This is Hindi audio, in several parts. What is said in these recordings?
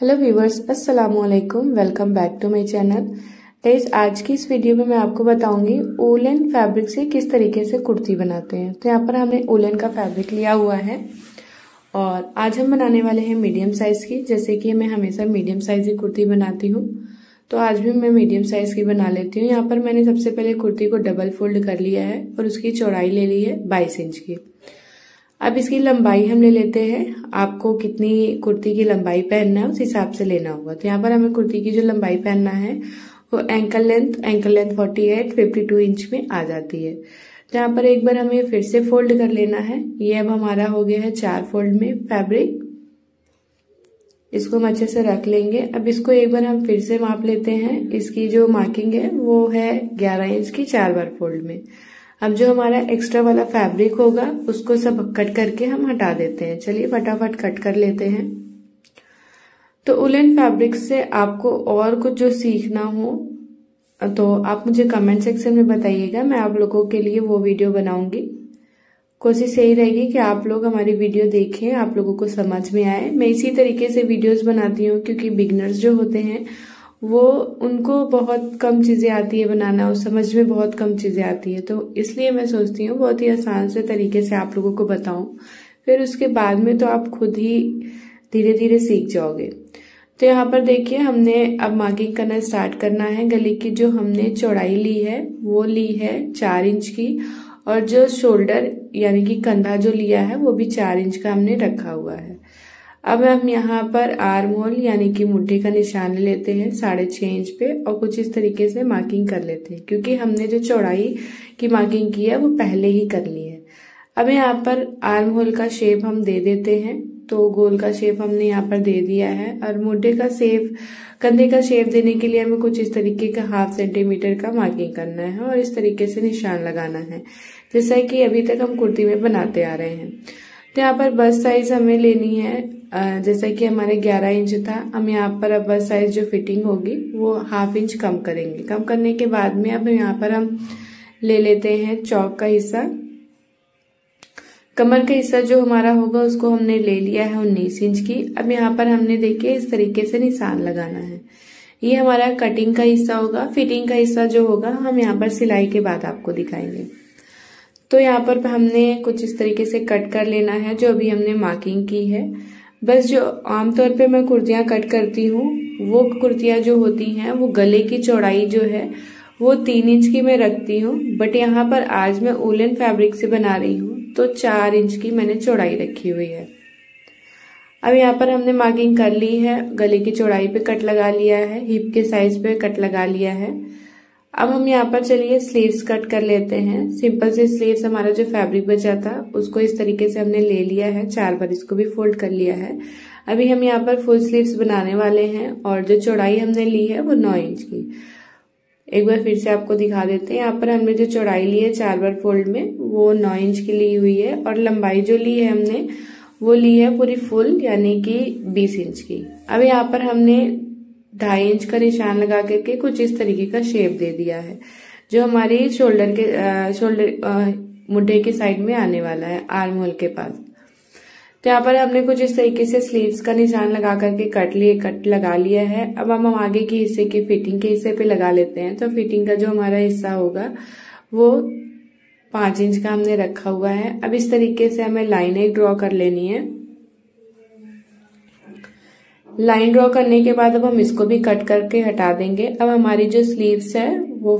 हेलो व्यूवर्स अस्सलाम वालेकुम welcome back to my channel guys आज की इस वीडियो में मैं आपको बताऊँगी ओलन फैब्रिक से किस तरीके से कुर्ती बनाते हैं। तो यहाँ पर हमने ओलन का फैब्रिक लिया हुआ है और आज हम बनाने वाले हैं मीडियम साइज़ की। जैसे कि मैं हमेशा मीडियम साइज़ की कुर्ती बनाती हूँ। तो आज भी मैं मीडियम साइज़ की बना लेती हूँ। यहाँ पर मैंने सबसे पहले कुर्ती को डबल फोल्ड कर लिया है और उसकी चौड़ाई ले ली है बाईस इंच की। अब इसकी लंबाई हम ले लेते हैं आपको कितनी कुर्ती की लंबाई पहनना है, उस हिसाब से लेना होगा। तो यहाँ पर हमें कुर्ती की जो लंबाई पहनना है, वो ankle length ankle length 48 52 inch में आ जाती है। तो यहाँ पर एक बार हमें फिर से फोल्ड कर लेना है। ये अब हमारा हो गया है चार फोल्ड में फैब्रिक इसको हम अच्छे से रख लेंगे। अब इसको एक बार हम फिर से माप लेते हैं। इसकी जो मार्किंग है, वो है ग्यारह इंच की चार बार फोल्ड में। अब जो हमारा एक्स्ट्रा वाला फैब्रिक होगा, उसको सब कट करके हम हटा देते हैं। चलिए फटाफट कट कर लेते हैं। तो उलन फैब्रिक से आपको और कुछ जो सीखना हो तो आप मुझे कमेंट सेक्शन में बताइएगा, मैं आप लोगों के लिए वो वीडियो बनाऊँगी। कोशिश यही रहेगी कि आप लोग हमारी वीडियो देखें, आप लोगों को समझ में आए। मैं इसी तरीके से वीडियोस बनाती हूँ, क्योंकि बिगनर्स जो होते हैं वो उनको बहुत कम चीज़ें आती है बनाना और समझ में बहुत कम चीज़ें आती है। तो इसलिए मैं सोचती हूँ बहुत ही आसान से तरीके से आप लोगों को बताऊँ। फिर उसके बाद में तो आप खुद ही धीरे धीरे सीख जाओगे। तो यहाँ पर देखिए, हमने अब मार्किंग करना स्टार्ट करना है। गले की जो हमने चौड़ाई ली है, वो ली है चार इंच की और जो शोल्डर यानी कि कंधा जो लिया है, वो भी चार इंच का हमने रखा हुआ है। अब हम यहाँ पर आर्म होल यानी कि मुट्ठी का निशान लेते हैं साढ़े छः इंच पे और कुछ इस तरीके से मार्किंग कर लेते हैं। क्योंकि हमने जो चौड़ाई की मार्किंग की है, वो पहले ही कर ली है। अब यहाँ पर आर्म होल का शेप हम दे देते हैं। तो गोल का शेप हमने यहाँ पर दे दिया है और मुड्ढे का शेप कंधे का शेप देने के लिए हमें कुछ इस तरीके का हाफ़ सेंटीमीटर का मार्किंग करना है और इस तरीके से निशान लगाना है। जैसा कि अभी तक हम कुर्ती में बनाते आ रहे हैं। तो यहाँ पर बस साइज़ हमें लेनी है जैसा कि हमारे 11 इंच था, हम यहाँ पर अब बस साइज़ जो फिटिंग होगी, वो हाफ़ इंच कम करेंगे। कम करने के बाद में अब यहाँ पर हम ले लेते हैं चौक का हिस्सा। कमर का हिस्सा जो हमारा होगा, उसको हमने ले लिया है उन्नीस इंच की। अब यहाँ पर हमने देखिए, इस तरीके से निशान लगाना है। ये हमारा कटिंग का हिस्सा होगा। फिटिंग का हिस्सा जो होगा, हम यहाँ पर सिलाई के बाद आपको दिखाएँगे। तो यहाँ पर हमने कुछ इस तरीके से कट कर लेना है, जो अभी हमने मार्किंग की है। बस जो आमतौर पे मैं कुर्तियाँ कट करती हूँ, वो कुर्तियाँ जो होती हैं, वो गले की चौड़ाई जो है, वो तीन इंच की मैं रखती हूँ बट यहाँ पर आज मैं ओलन फैब्रिक से बना रही हूँ तो चार इंच की मैंने चौड़ाई रखी हुई है। अब यहाँ पर हमने मार्किंग कर ली है, गले की चौड़ाई पे कट लगा लिया है हिप के साइज़ पे कट लगा लिया है। अब हम यहाँ पर चलिए स्लीव्स कट कर लेते हैं। सिंपल से स्लीव्स हमारा जो फैब्रिक बचा था, उसको इस तरीके से हमने ले लिया है, चार बार इसको भी फोल्ड कर लिया है। अभी हम यहाँ पर फुल स्लीव्स बनाने वाले हैं और जो चौड़ाई हमने ली है वो नौ इंच की। एक बार फिर से आपको दिखा देते हैं। यहाँ पर हमने जो चौड़ाई ली है चार बार फोल्ड में, वो नौ इंच की ली हुई है और लंबाई जो ली है हमने, वो ली है पूरी फुल यानी कि बीस इंच की। अब यहाँ पर हमने ढाई इंच का निशान लगा करके कुछ इस तरीके का शेप दे दिया है, जो हमारी शोल्डर के शोल्डर मुड्ढे के साइड में आने वाला है आर्म होल के पास। तो यहाँ पर हमने कुछ इस तरीके से स्लीव्स का निशान लगा करके कट लिए कट लगा लिया है। अब हम आगे के हिस्से की फिटिंग के हिस्से पे लगा लेते हैं। तो फिटिंग का जो हमारा हिस्सा होगा, वो पाँच इंच का हमने रखा हुआ है। अब इस तरीके से हमें लाइन ड्रॉ कर लेनी है। लाइन ड्रॉ करने के बाद अब हम इसको भी कट करके हटा देंगे। अब हमारी जो स्लीव्स है, वो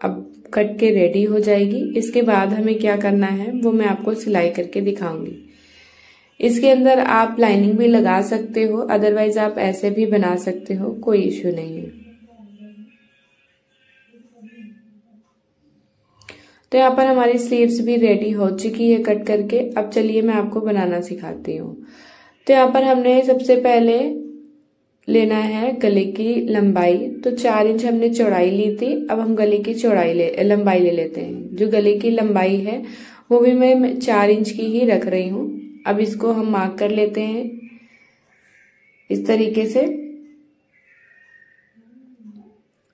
अब कट के रेडी हो जाएगी। इसके बाद हमें क्या करना है, वो मैं आपको सिलाई करके दिखाऊँगी। इसके अंदर आप लाइनिंग भी लगा सकते हो अदरवाइज़ आप ऐसे भी बना सकते हो, कोई इश्यू नहीं है। तो यहाँ पर हमारी स्लीव्स भी रेडी हो चुकी है कट करके। अब चलिए मैं आपको बनाना सिखाती हूँ। तो यहाँ पर हमने सबसे पहले लेना है गले की लंबाई। तो चार इंच हमने चौड़ाई ली थी, अब हम गले की चौड़ाई ले, लंबाई ले लेते हैं। जो गले की लंबाई है, वो भी मैं चार इंच की ही रख रही हूँ। अब इसको हम मार्क कर लेते हैं। इस तरीके से।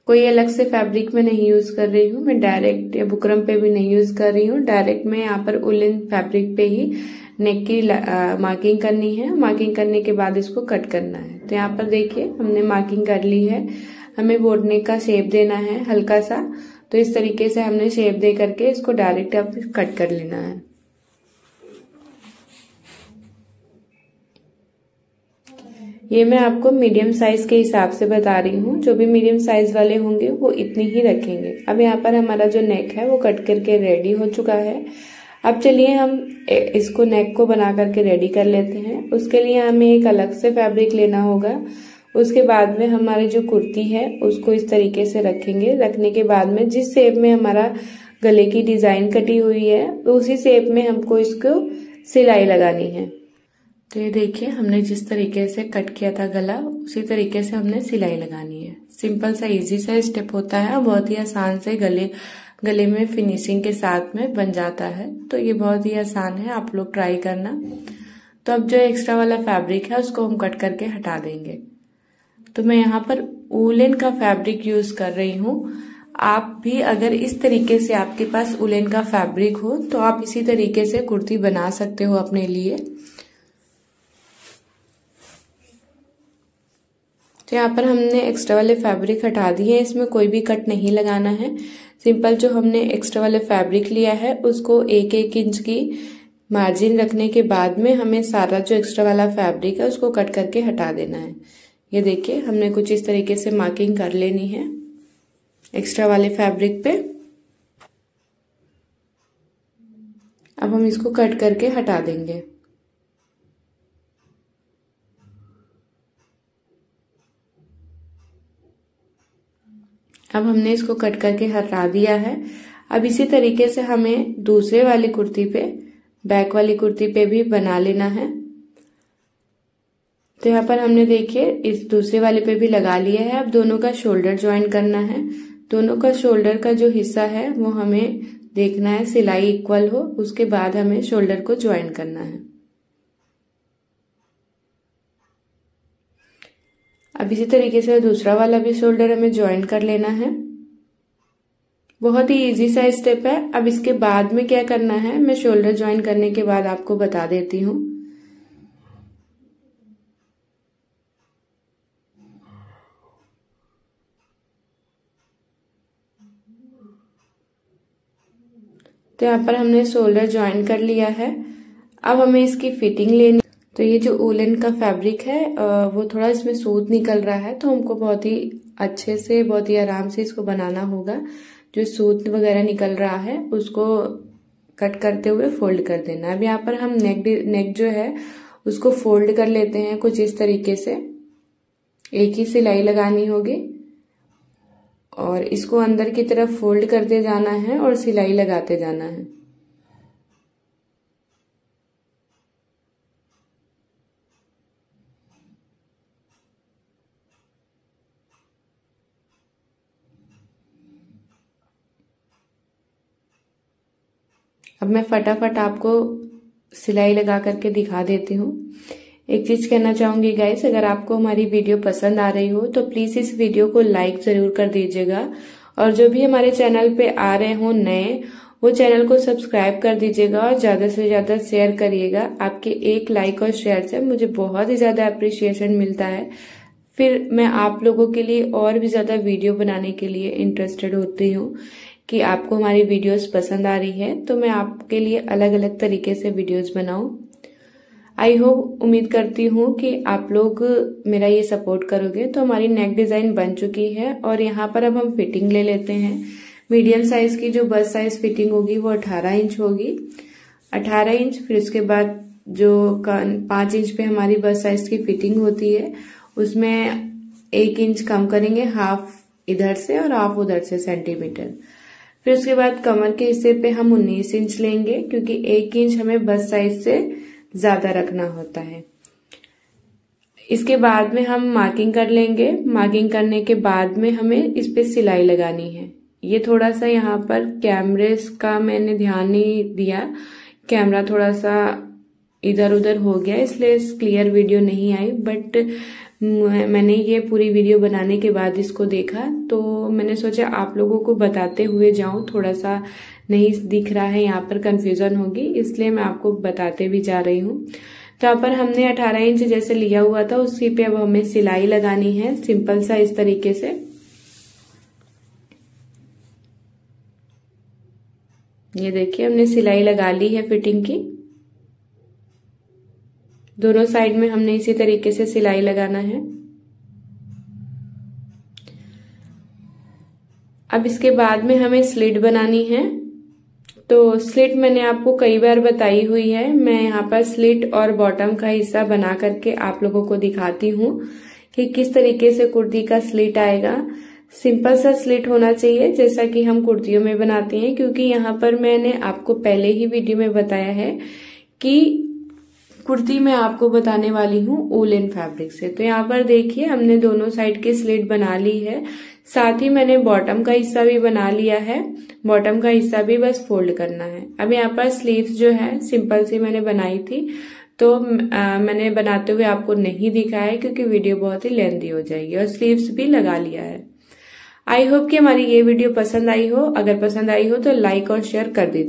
कोई अलग से फैब्रिक में नहीं यूज़ कर रही हूँ, मैं डायरेक्ट या बुकरम पे भी नहीं यूज़ कर रही हूँ। डायरेक्ट मैं यहाँ पर उलन फैब्रिक पे ही नेक की मार्किंग करनी है। मार्किंग करने के बाद इसको कट करना है। तो यहाँ पर देखिए, हमने मार्किंग कर ली है। हमें बोट नेक का शेप देना है, हल्का सा। तो इस तरीके से हमने शेप दे करके इसको डायरेक्ट अब कट कर लेना है। ये मैं आपको मीडियम साइज़ के हिसाब से बता रही हूँ। जो भी मीडियम साइज़ वाले होंगे, वो इतनी ही रखेंगे। अब यहाँ पर हमारा जो नेक है, वो कट करके रेडी हो चुका है। अब चलिए हम इसको नेक को बना करके रेडी कर लेते हैं। उसके लिए हमें एक अलग से फैब्रिक लेना होगा। उसके बाद में हमारी जो कुर्ती है, उसको इस तरीके से रखेंगे। रखने के बाद में जिस शेप में हमारा गले की डिज़ाइन कटी हुई है, उसी शेप में हमको इसको सिलाई लगानी है। तो ये देखिए, हमने जिस तरीके से कट किया था गला, उसी तरीके से हमने सिलाई लगानी है। सिंपल सा इजी सा स्टेप होता है और बहुत ही आसान से गले गले में फिनिशिंग के साथ में बन जाता है। तो ये बहुत ही आसान है, आप लोग ट्राई करना। तो अब जो एक्स्ट्रा वाला फैब्रिक है, उसको हम कट करके हटा देंगे। तो मैं यहाँ पर उलेन का फैब्रिक यूज़ कर रही हूँ। आप भी अगर इस तरीके से आपके पास उलेन का फैब्रिक हो तो आप इसी तरीके से कुर्ती बना सकते हो अपने लिए। तो यहाँ पर हमने एक्स्ट्रा वाले फैब्रिक हटा दिए हैं। इसमें कोई भी कट नहीं लगाना है। सिंपल जो हमने एक्स्ट्रा वाले फैब्रिक लिया है, उसको एक एक इंच की मार्जिन रखने के बाद में हमें सारा जो एक्स्ट्रा वाला फैब्रिक है, उसको कट करके हटा देना है। ये देखिए, हमने कुछ इस तरीके से मार्किंग कर लेनी है एक्स्ट्रा वाले फैब्रिक पे। अब हम इसको कट करके हटा देंगे। अब हमने इसको कट करके हटा दिया है। अब इसी तरीके से हमें दूसरे वाली कुर्ती पे, बैक वाली कुर्ती पे भी बना लेना है। तो यहाँ पर हमने देखिए, इस दूसरे वाले पे भी लगा लिया है। अब दोनों का शोल्डर ज्वाइन करना है। दोनों का शोल्डर का जो हिस्सा है, वो हमें देखना है सिलाई इक्वल हो, उसके बाद हमें शोल्डर को ज्वाइन करना है। अब इसी तरीके से दूसरा वाला भी शोल्डर हमें ज्वाइन कर लेना है। बहुत ही इजी सा स्टेप है। अब इसके बाद में क्या करना है? मैं शोल्डर ज्वाइन करने के बाद आपको बता देती हूँ। तो यहाँ पर हमने शोल्डर ज्वाइन कर लिया है। अब हमें इसकी फिटिंग लेनी तो ये जो ओलन का फैब्रिक है वो थोड़ा इसमें सूत निकल रहा है तो हमको बहुत ही अच्छे से, बहुत ही आराम से इसको बनाना होगा। जो सूत वगैरह निकल रहा है, उसको कट करते हुए फोल्ड कर देना अब यहाँ पर हम नेक नेक जो है, उसको फोल्ड कर लेते हैं कुछ इस तरीके से। एक ही सिलाई लगानी होगी, और इसको अंदर की तरफ़ फोल्ड करते जाना है और सिलाई लगाते जाना है। अब मैं फटाफट आपको सिलाई लगा करके दिखा देती हूँ। एक चीज़ कहना चाहूँगी गाइस अगर आपको हमारी वीडियो पसंद आ रही हो तो प्लीज़ इस वीडियो को लाइक ज़रूर कर दीजिएगा। और जो भी हमारे चैनल पे आ रहे हो नए, वो चैनल को सब्सक्राइब कर दीजिएगा और ज़्यादा से ज़्यादा शेयर करिएगा। आपके एक लाइक और शेयर से मुझे बहुत ही ज़्यादा अप्रिशिएशन मिलता है। फिर मैं आप लोगों के लिए और भी ज़्यादा वीडियो बनाने के लिए इंटरेस्टेड होती हूँ। कि आपको हमारी वीडियोस पसंद आ रही है तो मैं आपके लिए अलग अलग तरीके से वीडियोस बनाऊँ। आई होप, उम्मीद करती हूँ कि आप लोग मेरा ये सपोर्ट करोगे। तो हमारी नेक डिज़ाइन बन चुकी है और यहाँ पर अब हम फिटिंग ले लेते हैं। मीडियम साइज़ की जो बस साइज़ फिटिंग होगी, वो 18 इंच होगी। 18 इंच, फिर उसके बाद जो पाँच इंच पे हमारी बस साइज़ की फिटिंग होती है, उसमें एक इंच कम करेंगे, हाफ़ इधर से और हाफ़ उधर से सेंटीमीटर। फिर उसके बाद कमर के हिस्से पे हम 19 इंच लेंगे, क्योंकि एक इंच हमें बस साइज़ से ज़्यादा रखना होता है। इसके बाद में हम मार्किंग कर लेंगे। मार्किंग करने के बाद में हमें इस पे सिलाई लगानी है। ये थोड़ा सा यहाँ पर कैमरे का मैंने ध्यान नहीं दिया। कैमरा थोड़ा सा इधर उधर हो गया, इसलिए क्लियर वीडियो नहीं आई बट मैंने ये पूरी वीडियो बनाने के बाद इसको देखा तो मैंने सोचा आप लोगों को बताते हुए जाऊँ थोड़ा सा नहीं दिख रहा है, यहाँ पर कंफ्यूजन होगी, इसलिए मैं आपको बताते भी जा रही हूँ। तो यहाँ पर हमने 18 इंच जैसे लिया हुआ था, उसी पे अब हमें सिलाई लगानी है सिंपल सा इस तरीके से। ये देखिए, हमने सिलाई लगा ली है फिटिंग की। दोनों साइड में हमने इसी तरीके से सिलाई लगाना है। अब इसके बाद में हमें स्लिट बनानी है। तो स्लिट मैंने आपको कई बार बताई हुई है। मैं यहाँ पर स्लिट और बॉटम का हिस्सा बना करके आप लोगों को दिखाती हूँ कि किस तरीके से कुर्ती का स्लिट आएगा। सिंपल सा स्लिट होना चाहिए, जैसा कि हम कुर्तियों में बनाते हैं, क्योंकि यहाँ पर मैंने आपको पहले ही वीडियो में बताया है कि कुर्ती मैं आपको बताने वाली हूँ ओलन फैब्रिक से। तो यहाँ पर देखिए हमने दोनों साइड की स्लिट बना ली है। साथ ही मैंने बॉटम का हिस्सा भी बना लिया है। बॉटम का हिस्सा भी बस फोल्ड करना है। अब यहाँ पर स्लीव्स जो है सिंपल सी मैंने बनाई थी। तो आ, मैंने बनाते हुए आपको नहीं दिखाया क्योंकि वीडियो बहुत ही लेंदी हो जाएगी और स्लीव्स भी लगा लिया है। आई होप कि हमारी ये वीडियो पसंद आई हो। अगर पसंद आई हो तो लाइक और शेयर कर दीजिए।